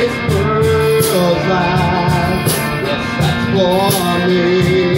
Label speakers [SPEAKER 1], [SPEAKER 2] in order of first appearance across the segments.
[SPEAKER 1] It's worldwide for me.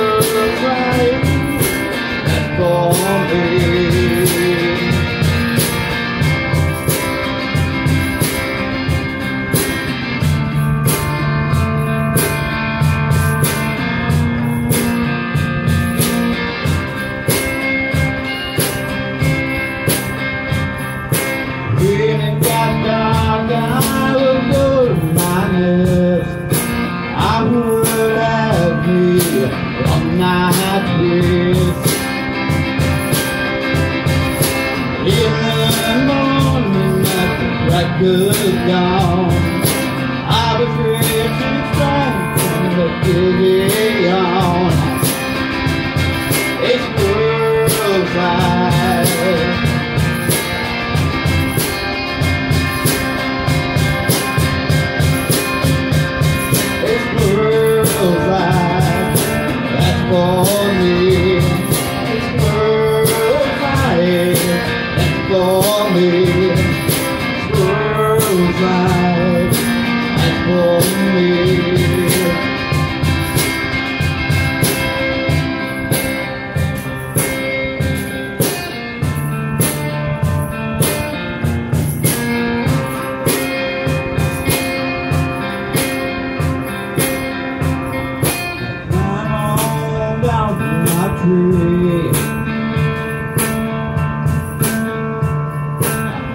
[SPEAKER 1] free.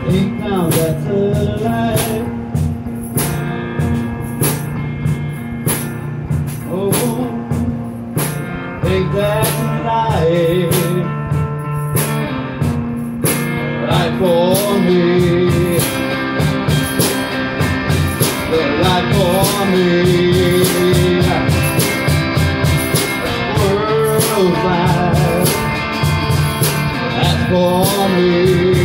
[SPEAKER 1] Think now that's a. Oh, ain't that a lie. For me. The light for me. That's for me.